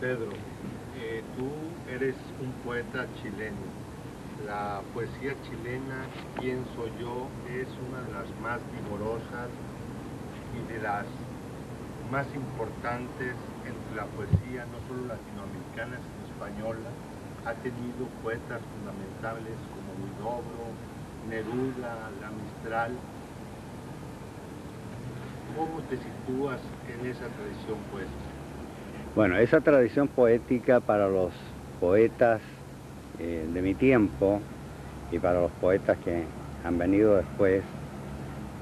Pedro, eh, tú eres un poeta chileno. La poesía chilena, pienso yo, es una de las más vigorosas y de las más importantes entre la poesía, no solo latinoamericana, sino española. Ha tenido poetas fundamentales como Huidobro, Neruda, La Mistral. ¿Cómo te sitúas en esa tradición poética? Bueno, esa tradición poética para los poetas eh, de mi tiempo y para los poetas que han venido después,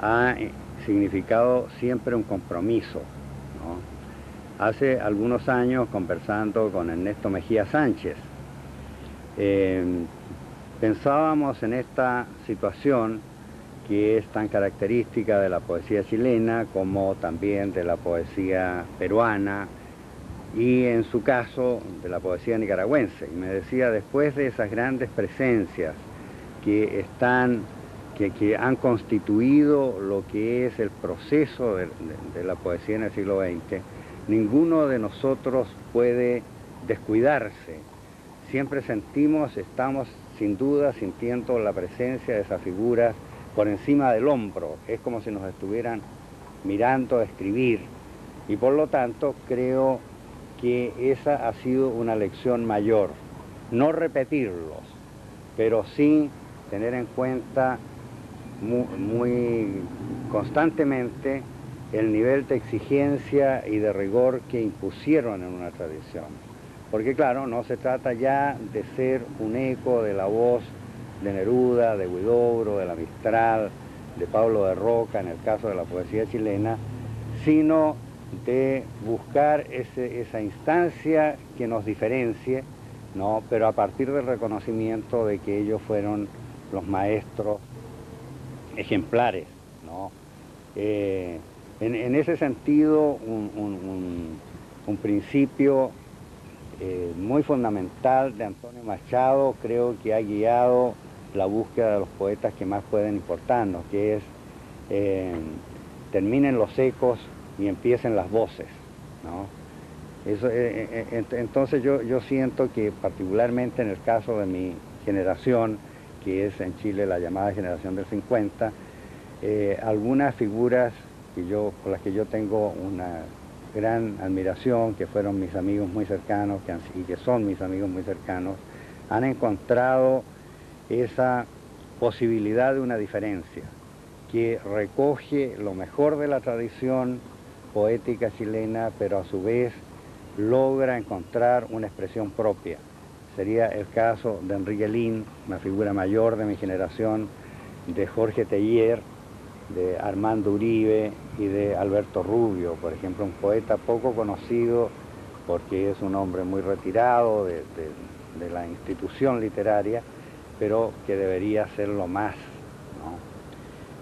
ha eh, significado siempre un compromiso. Hace algunos años, conversando con Ernesto Mejía Sánchez, eh, pensábamos en esta situación que es tan característica de la poesía chilena como también de la poesía peruana, y en su caso de la poesía nicaragüense. Y me decía, después de esas grandes presencias que están, que, han constituido lo que es el proceso de, la poesía en el siglo XX, ninguno de nosotros puede descuidarse. Siempre sentimos, estamos sin duda sintiendo la presencia de esas figuras por encima del hombro. Es como si nos estuvieran mirando a escribir. Y por lo tanto creo que esa ha sido una lección mayor. No repetirlos, pero sí tener en cuenta muy, constantemente el nivel de exigencia y de rigor que impusieron en una tradición. Porque claro, no se trata ya de ser un eco de la voz de Neruda, de Huidobro, de la Mistral, de Pablo de Roca, en el caso de la poesía chilena, sino de buscar esa instancia que nos diferencie, ¿no? pero a partir del reconocimiento de que ellos fueron los maestros ejemplares. ¿no? Eh, en, ese sentido, un, principio eh, muy fundamental de Antonio Machado creo que ha guiado la búsqueda de los poetas que más pueden importarnos, que es eh, terminen los ecos y empiecen las voces. ¿no? Eso, eh, eh, eh, entonces yo, yo siento que particularmente en el caso de mi generación, que es en Chile la llamada generación del 50, algunas figuras que yo, por las que yo tengo una gran admiración, que fueron mis amigos muy cercanos y que son mis amigos muy cercanos, han encontrado esa posibilidad de una diferencia que recoge lo mejor de la tradición poética chilena, pero a su vez logra encontrar una expresión propia. Sería el caso de Enrique Lin, una figura mayor de mi generación, de Jorge Teller, de Armando Uribe y de Alberto Rubio, por ejemplo, un poeta poco conocido porque es un hombre muy retirado de, la institución literaria, pero que debería lo más.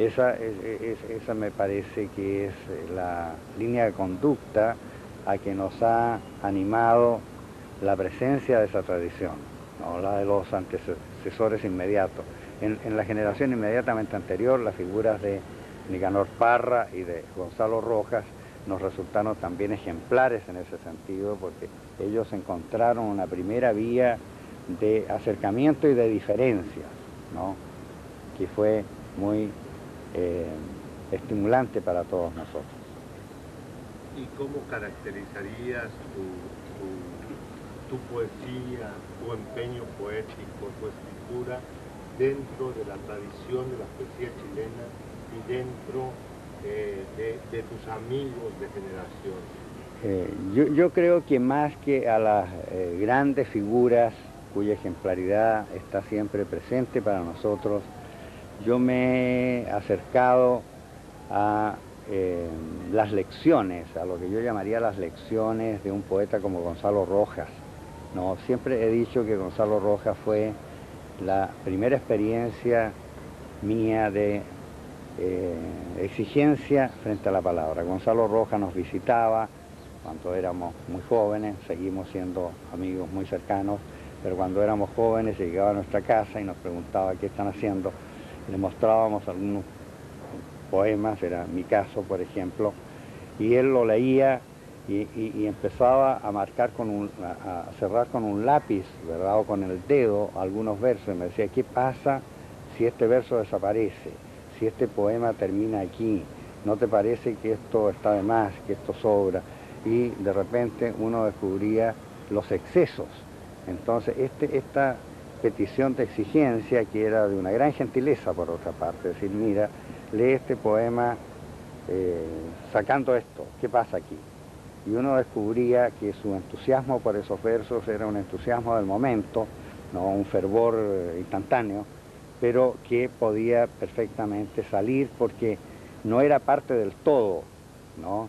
Esa, esa me parece que es eh, la línea de conducta a que nos ha animado la presencia de esa tradición, la de los antecesores inmediatos. En, la generación inmediatamente anterior, las figuras de Nicanor Parra y de Gonzalo Rojas nos resultaron también ejemplares en ese sentido, porque ellos encontraron una primera vía de acercamiento y de diferencia, que fue muy eh, estimulante para todos nosotros. ¿Y cómo caracterizarías tu, poesía, tu empeño poético, tu escritura dentro de la tradición de la poesía chilena y dentro de, tus amigos de generación? Eh, yo, creo que más que a las eh, grandes figuras cuya ejemplaridad está siempre presente para nosotros, yo me he acercado a eh, las lecciones, a lo que yo llamaría las lecciones de un poeta como Gonzalo Rojas. No, siempre he dicho que Gonzalo Rojas fue la primera experiencia mía de eh, exigencia frente a la palabra. Gonzalo Rojas nos visitaba cuando éramos muy jóvenes, seguimos siendo amigos muy cercanos, pero cuando éramos jóvenes llegaba a nuestra casa y nos preguntaba qué están haciendo le mostrábamos algunos poemas, era mi caso, por ejemplo, y él lo leía y, empezaba a marcar con un, a, cerrar con un lápiz, ¿verdad? O con el dedo algunos versos. Y me decía, ¿qué pasa si este verso desaparece? Si este poema termina aquí, ¿no te parece que esto está de más, que esto sobra? Y de repente uno descubría los excesos. Entonces, este, esta petición de exigencia, que era de una gran gentileza por otra parte, decir, mira, lee este poema eh, sacando esto, ¿qué pasa aquí? y uno descubría que su entusiasmo por esos versos era un entusiasmo del momento, no un fervor eh, instantáneo, pero que podía perfectamente salir porque no era parte del todo, ¿no?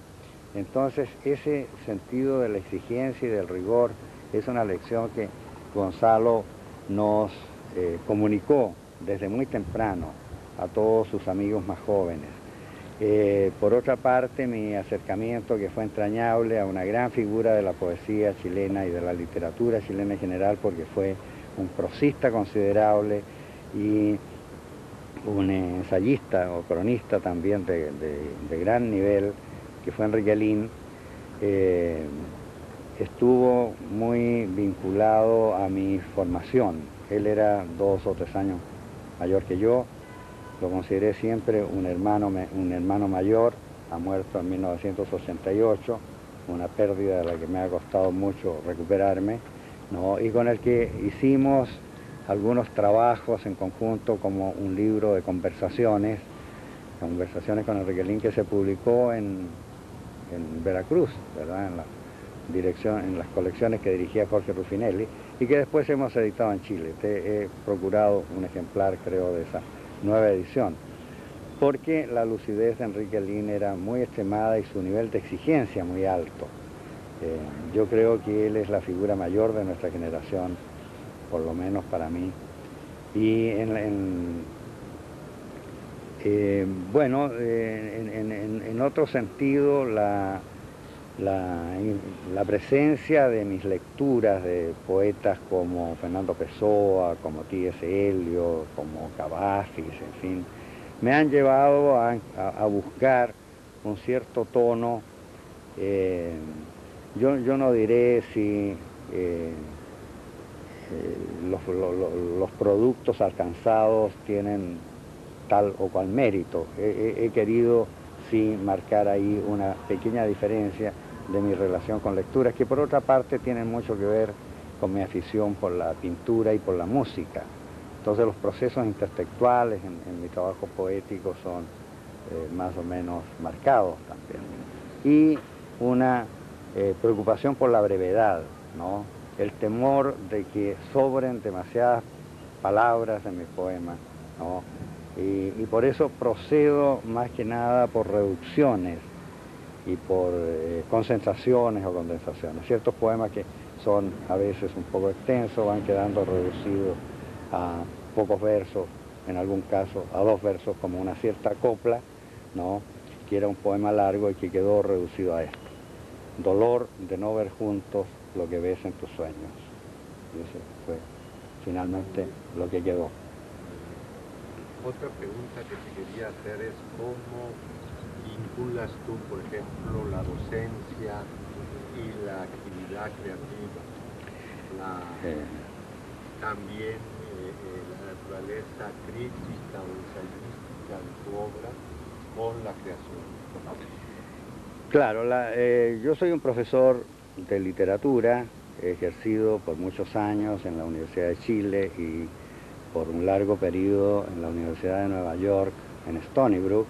Entonces ese sentido de la exigencia y del rigor es una lección que Gonzalo nos eh, comunicó desde muy temprano a todos sus amigos más jóvenes. Eh, por otra parte, mi acercamiento, que fue entrañable a una gran figura de la poesía chilena y de la literatura chilena en general, porque fue un prosista considerable y un ensayista o cronista también de, gran nivel, que fue Enrique Lin, eh, estuvo muy vinculado a mi formación. Él era dos o tres años mayor que yo, lo consideré siempre un hermano, un hermano mayor, ha muerto en 1988, una pérdida de la que me ha costado mucho recuperarme, y con el que hicimos algunos trabajos en conjunto como un libro de conversaciones, conversaciones con Enrique Lin que se publicó en, Veracruz, ¿verdad? Dirección, en las colecciones que dirigía Jorge Rufinelli y que después hemos editado en Chile. Te he procurado un ejemplar, creo, de esa nueva edición, porque la lucidez de Enrique Lin era muy extremada y su nivel de exigencia muy alto. Eh, yo creo que él es la figura mayor de nuestra generación, por lo menos para mí. Y en, eh, bueno, eh, en, otro sentido, la, la, presencia de mis lecturas de poetas como Fernando Pessoa, como T.S. Eliot, como Cavafis, en fin, me han llevado a, buscar un cierto tono, eh, yo, no diré si eh, eh, los, productos alcanzados tienen tal o cual mérito, he querido sí marcar ahí una pequeña diferencia de mi relación con lecturas, que por otra parte tienen mucho que ver con mi afición por la pintura y por la música. Entonces los procesos intertextuales en, mi trabajo poético son eh, más o menos marcados también. Y una eh, preocupación por la brevedad, ¿no? el temor de que sobren demasiadas palabras en mi poema, ¿no? y, por eso procedo más que nada por reducciones y por eh, concentraciones o condensaciones. Ciertos poemas que son a veces un poco extensos van quedando reducidos a pocos versos, en algún caso a dos versos como una cierta copla, ¿no? que era un poema largo y que quedó reducido a esto. Dolor de no ver juntos lo que ves en tus sueños. Y eso fue finalmente lo que quedó. Otra pregunta que te quería hacer es cómo vinculas tú, por ejemplo, la docencia y la actividad creativa, también eh, eh, la naturaleza crítica o ensayística de tu obra con la creación. Claro, eh, yo soy un profesor de literatura, he ejercido por muchos años en la Universidad de Chile y por un largo periodo en la Universidad de Nueva York, en Stony Brook,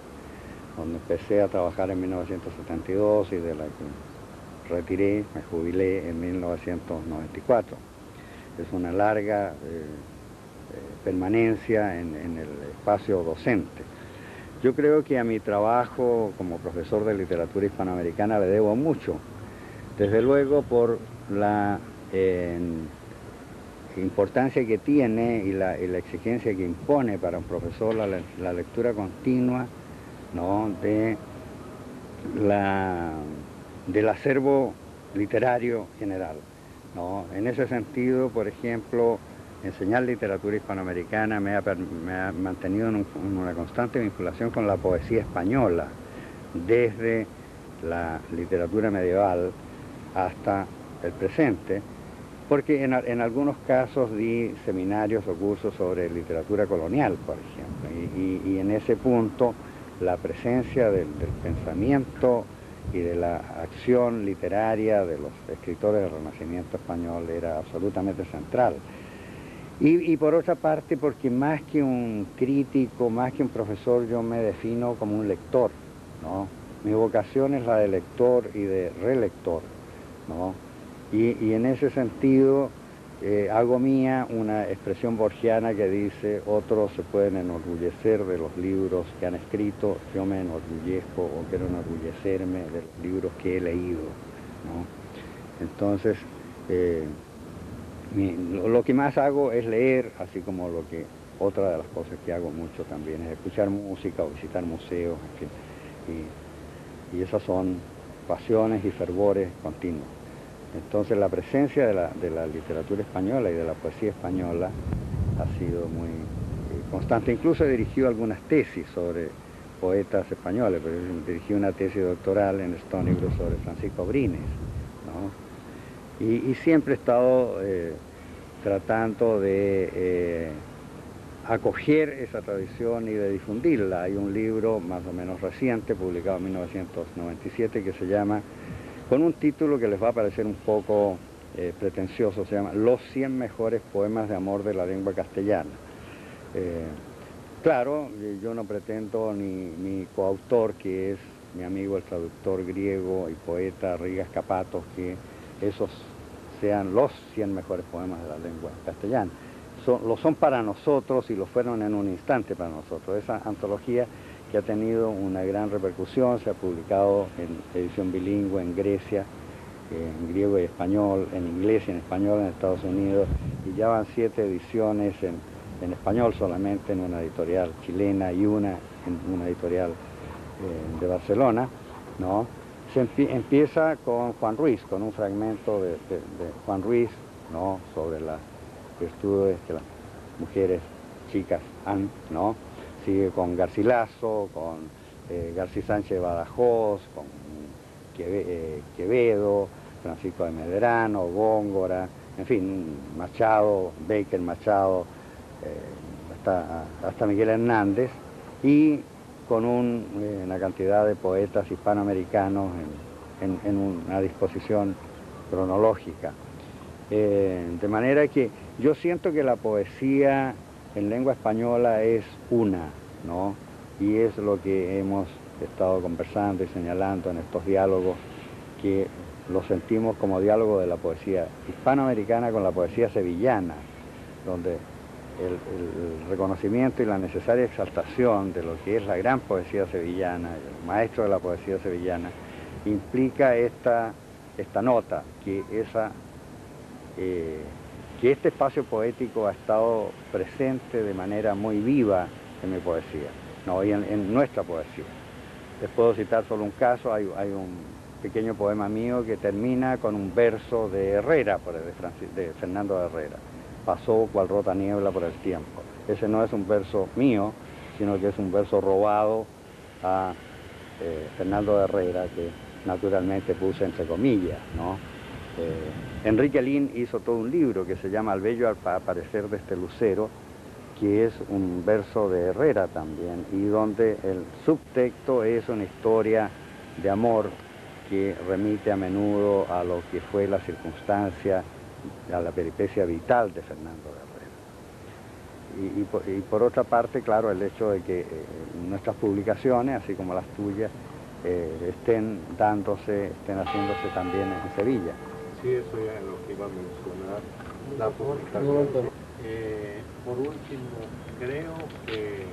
donde empecé a trabajar en 1972 y de la que retiré, me jubilé en 1994. Es una larga eh, eh, permanencia en, en el espacio docente. Yo creo que a mi trabajo como profesor de literatura hispanoamericana le debo mucho, desde luego por la importancia que tiene y la, exigencia que impone para un profesor la, lectura continua de la, del acervo literario general. En ese sentido, por ejemplo, enseñar literatura hispanoamericana me ha, mantenido en, una constante vinculación con la poesía española, desde la literatura medieval hasta el presente, porque en, algunos casos di seminarios o cursos sobre literatura colonial, por ejemplo, y, en ese punto la presencia del, pensamiento y de la acción literaria de los escritores del Renacimiento español era absolutamente central. Y, por otra parte, porque más que un crítico, más que un profesor, yo me defino como un lector, ¿no? Mi vocación es la de lector y de relector, ¿no? Y, en ese sentido eh, hago mía una expresión borgiana que dice, otros se pueden enorgullecer de los libros que han escrito, yo me enorgullezco o quiero enorgullecerme de los libros que he leído. Entonces, eh, lo, que más hago es leer, así como lo que otra de las cosas que hago mucho también es escuchar música o visitar museos, y esas son pasiones y fervores continuos. Entonces la presencia de la, literatura española y de la poesía española ha sido muy eh, constante. Incluso he dirigido algunas tesis sobre poetas españoles, pero dirigí una tesis doctoral en Stony Brook sobre Francisco Brines. Y, siempre he estado eh, tratando de eh, acoger esa tradición y de difundirla. Hay un libro más o menos reciente, publicado en 1997, que se llama con un título que les va a parecer un poco eh, pretencioso, se llama Los 100 mejores poemas de amor de la lengua castellana. Eh, claro, yo no pretendo ni mi coautor, que es mi amigo el traductor griego y poeta Rigas Capatos, que esos sean los 100 mejores poemas de la lengua castellana. lo son para nosotros y lo fueron en un instante para nosotros. Esa antología que ha tenido una gran repercusión, se ha publicado en edición bilingüe en Grecia, en griego y español, en inglés y en español en Estados Unidos, y ya van siete ediciones en, español solamente en una editorial chilena y una en una editorial eh, de Barcelona, ¿no? Se empieza con Juan Ruiz, con un fragmento de, Juan Ruiz, ¿no? Sobre las virtudes que las mujeres chicas han, ¿no? Sigue con Garcilaso, con eh, García Sánchez Badajoz, con eh, Quevedo, Francisco de Medrano, Góngora, en fin, Machado, Baker Machado, eh, hasta, Miguel Hernández, y con una cantidad de poetas hispanoamericanos en, una disposición cronológica. de manera que yo siento que la poesía en lengua española es una, ¿no? Y es lo que hemos estado conversando y señalando en estos diálogos, que lo sentimos como diálogo de la poesía hispanoamericana con la poesía sevillana, donde el, reconocimiento y la necesaria exaltación de lo que es la gran poesía sevillana, el maestro de la poesía sevillana, implica esta, esta nota, que esa eh, que este espacio poético ha estado presente de manera muy viva en mi poesía, no, y en, nuestra poesía. Les puedo citar solo un caso, hay, un pequeño poema mío que termina con un verso de Herrera, de, de Fernando Herrera. Pasó cual rota niebla por el tiempo. Ese no es un verso mío, sino que es un verso robado a eh, Fernando Herrera, que naturalmente puse entre comillas, ¿no? Eh, Enrique Lin hizo todo un libro que se llama El bello aparecer de este lucero, que es un verso de Herrera también, y donde el subtexto es una historia de amor que remite a menudo a lo que fue la circunstancia, a la peripecia vital de Fernando de Herrera. Y, por, otra parte, claro, el hecho de que eh, nuestras publicaciones, así como las tuyas, eh, estén dándose, estén haciéndose también en Sevilla. Sí, eso ya es lo que iba a mencionar, la publicación. Eh, por último, creo que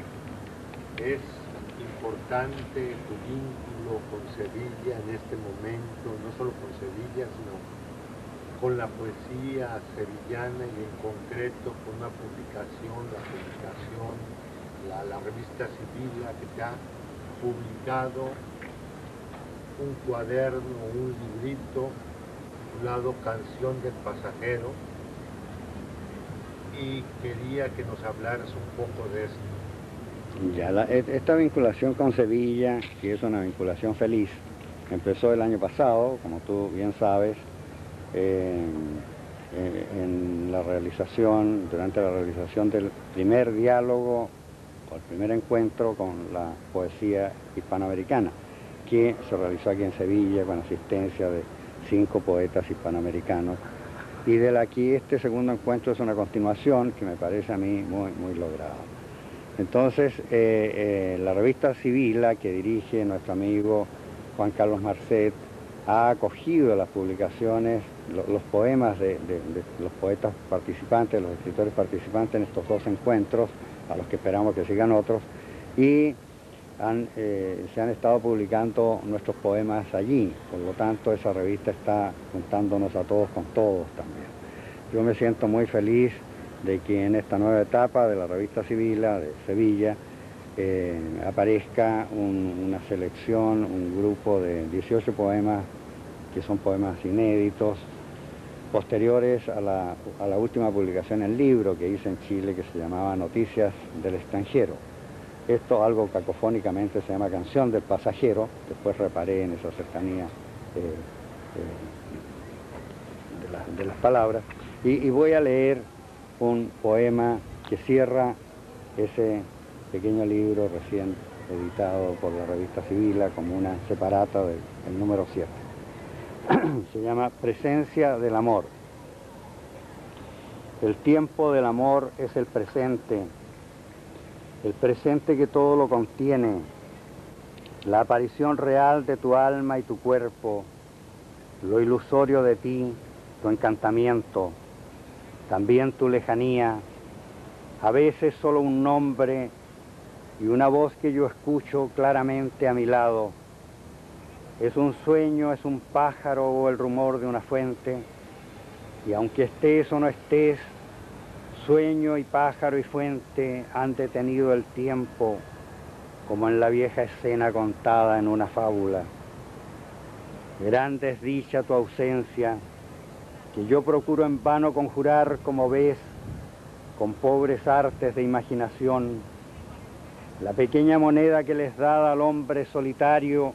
es importante tu vínculo con Sevilla en este momento, no solo con Sevilla, sino con la poesía sevillana y en concreto con una publicación, la publicación, la, la revista Sevilla que te ha publicado un cuaderno, un librito lado Canción del Pasajero y quería que nos hablaras un poco de esto. Ya, e, esta vinculación con Sevilla, que es una vinculación feliz, empezó el año pasado, como tú bien sabes, en la realización, durante la realización del primer diálogo o el primer encuentro con la poesía hispanoamericana, que se realizó aquí en Sevilla con asistencia de cinco poetas hispanoamericanos. Y de aquí este segundo encuentro es una continuación que me parece a mí muy, muy logrado. Entonces, eh, eh, la revista Civila que dirige nuestro amigo Juan Carlos Marcet ha acogido las publicaciones, los poemas de, los poetas participantes, los escritores participantes en estos dos encuentros, a los que esperamos que sigan otros, y eh, se han estado publicando nuestros poemas allí, por lo tanto esa revista está juntándonos a todos con todos también. Yo me siento muy feliz de que en esta nueva etapa de la revista Civila de Sevilla eh, aparezca una selección, un grupo de 18 poemas que son poemas inéditos, posteriores a la, a la última publicación en libro que hice en Chile que se llamaba Noticias del extranjero. Esto algo cacofónicamente se llama Canción del Pasajero, después reparé en esa cercanía eh, eh, de, las palabras, y, voy a leer un poema que cierra ese pequeño libro recién editado por la revista Civila como una separata del número 7. se llama Presencia del Amor. El tiempo del amor es el presente, el presente que todo lo contiene, la aparición real de tu alma y tu cuerpo, lo ilusorio de ti, tu encantamiento, también tu lejanía, a veces solo un nombre y una voz que yo escucho claramente a mi lado es un sueño, es un pájaro o el rumor de una fuente. Y aunque estés o no estés, sueño y pájaro y fuente han detenido el tiempo, como en la vieja escena contada en una fábula. Grande es dicha tu ausencia, que yo procuro en vano conjurar, como ves, con pobres artes de imaginación, la pequeña moneda que les da al hombre solitario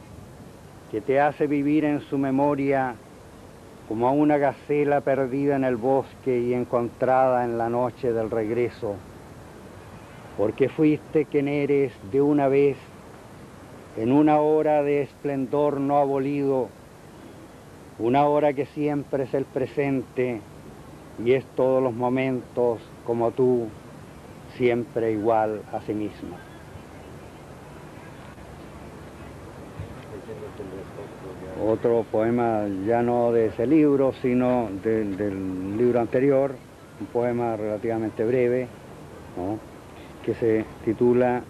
que te hace vivir en su memoria como a una gacela perdida en el bosque y encontrada en la noche del regreso, porque fuiste quien eres de una vez, en una hora de esplendor no abolido, una hora que siempre es el presente y es todos los momentos como tú, siempre igual a sí misma. Otro poema ya no de ese libro, sino del libro anterior, un poema relativamente breve, que se titula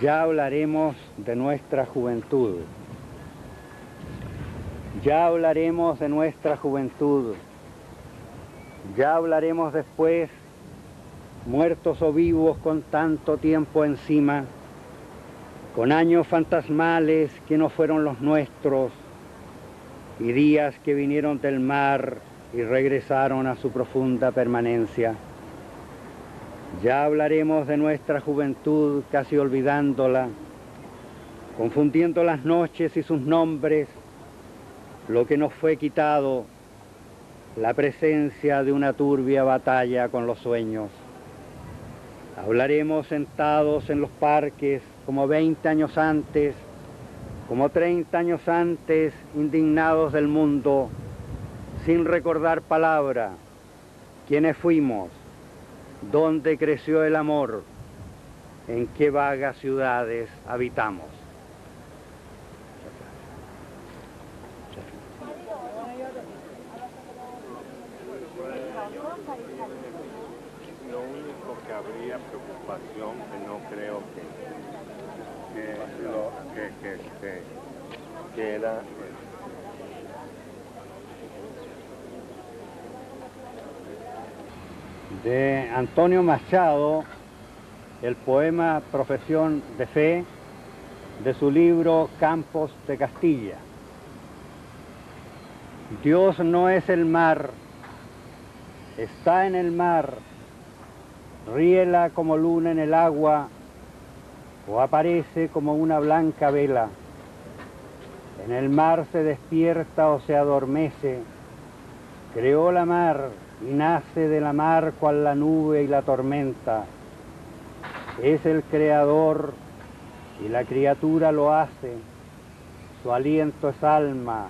Ya hablaremos de nuestra juventud. Ya hablaremos de nuestra juventud. Ya hablaremos después, muertos o vivos con tanto tiempo encima, con años fantasmales que no fueron los nuestros y días que vinieron del mar y regresaron a su profunda permanencia. Ya hablaremos de nuestra juventud casi olvidándola, confundiendo las noches y sus nombres, lo que nos fue quitado, la presencia de una turbia batalla con los sueños. Hablaremos sentados en los parques como 20 años antes, como 30 años antes, indignados del mundo, sin recordar palabra, quiénes fuimos, dónde creció el amor, en qué vagas ciudades habitamos. Lo único que habría preocupación, que no creo que que, era de Antonio Machado el poema Profesión de Fe de su libro Campos de Castilla. Dios no es el mar, está en el mar, riela como luna en el agua o aparece como una blanca vela. En el mar se despierta o se adormece, creó la mar y nace de la mar cual la nube y la tormenta. Es el creador y la criatura lo hace, su aliento es alma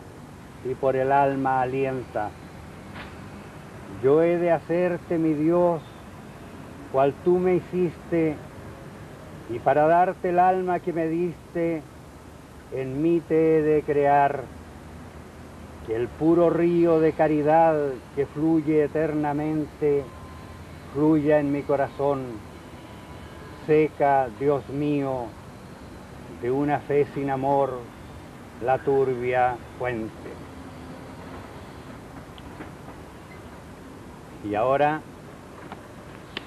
y por el alma alienta. Yo he de hacerte mi Dios, cual tú me hiciste, y para darte el alma que me diste, en mí te he de crear, que el puro río de caridad que fluye eternamente, fluya en mi corazón, seca, Dios mío, de una fe sin amor, la turbia fuente. Y ahora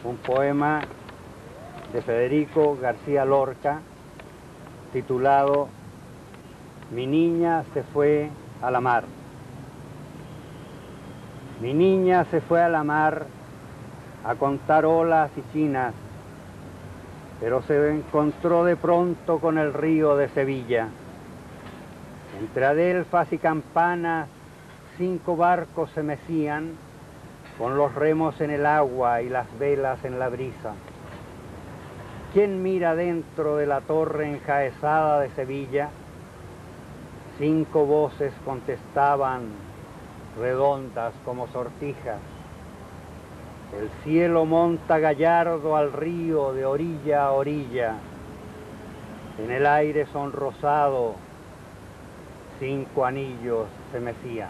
un poema de Federico García Lorca titulado Mi niña se fue a la mar. Mi niña se fue a la mar a contar olas y chinas, pero se encontró de pronto con el río de Sevilla. Entre adelfas y campanas, cinco barcos se mecían, con los remos en el agua y las velas en la brisa. ¿Quién mira dentro de la torre enjaezada de Sevilla? Cinco voces contestaban, redondas como sortijas. El cielo monta gallardo al río de orilla a orilla. En el aire son rosado, cinco anillos se mecían.